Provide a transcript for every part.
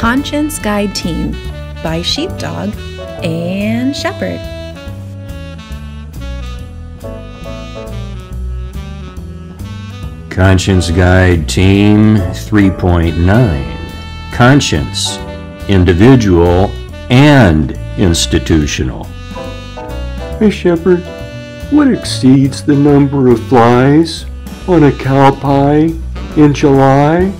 Conscience Guide Team by Sheepdog and Shepherd. Conscience Guide Team 3.9 Conscience, Individual and Institutional. Hey, Shepherd, what exceeds the number of flies on a cow pie in July?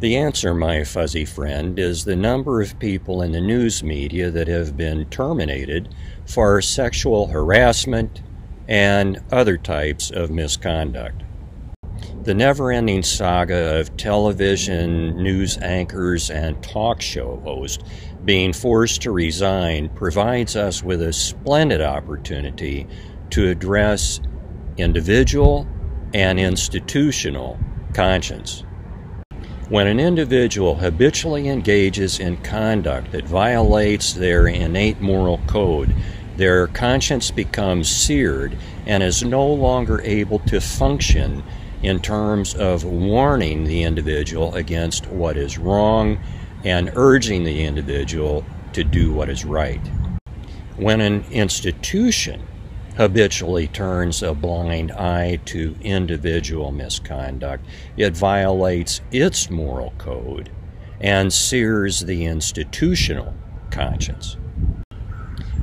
The answer, my fuzzy friend, is the number of people in the news media that have been terminated for sexual harassment and other types of misconduct. The never ending saga of television news anchors and talk show hosts being forced to resign provides us with a splendid opportunity to address individual and institutional conscience. When an individual habitually engages in conduct that violates their innate moral code, their conscience becomes seared and is no longer able to function in terms of warning the individual against what is wrong and urging the individual to do what is right. When an institution habitually turns a blind eye to individual misconduct. It violates its moral code and sears the institutional conscience.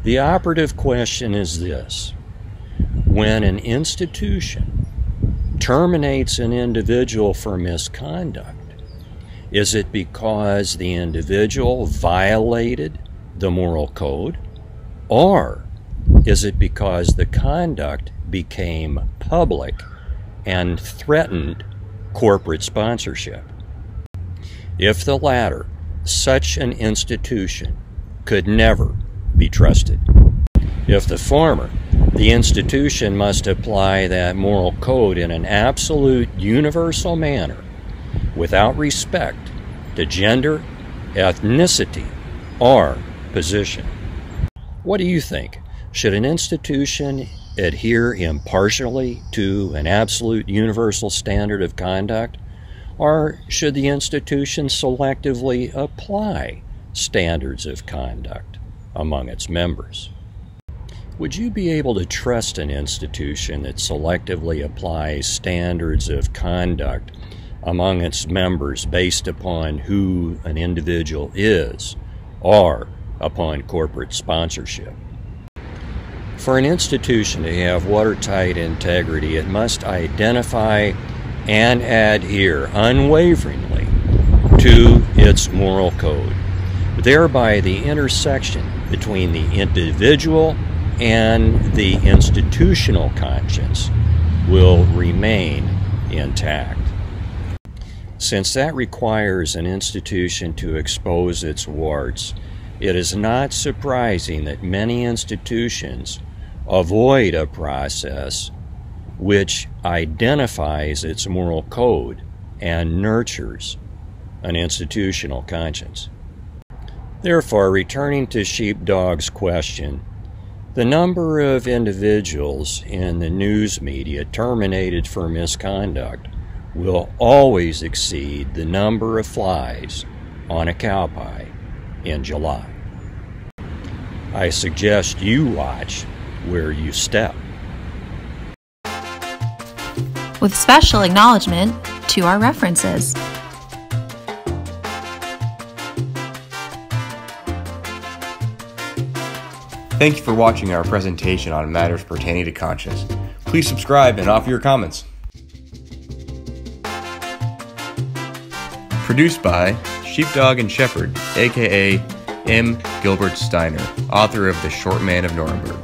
The operative question is this when an institution terminates an individual for misconduct, is it because the individual violated the moral code? Or is it because the conduct became public and threatened corporate sponsorship? If the latter, such an institution could never be trusted. If the former, the institution must apply that moral code in an absolute universal manner without respect to gender, ethnicity, or position. What do you think? Should an institution adhere impartially to an absolute universal standard of conduct, or should the institution selectively apply standards of conduct among its members? Would you be able to trust an institution that selectively applies standards of conduct among its members based upon who an individual is or upon corporate sponsorship? For an institution to have watertight integrity, it must identify and adhere unwaveringly to its moral code. Thereby, the intersection between the individual and the institutional conscience will remain intact. Since that requires an institution to expose its warts, it is not surprising that many institutions avoid a process which identifies its moral code and nurtures an institutional conscience. Therefore, returning to Sheepdog's question, the number of individuals in the news media terminated for misconduct will always exceed the number of flies on a cow pie in July. I suggest you watch where you step. With special acknowledgement to our references. Thank you for watching our presentation on matters pertaining to conscience. Please subscribe and offer your comments. Produced by Sheepdog and Shepherd, aka M. Gilbert Steiner, author of The Short Man of Nuremberg.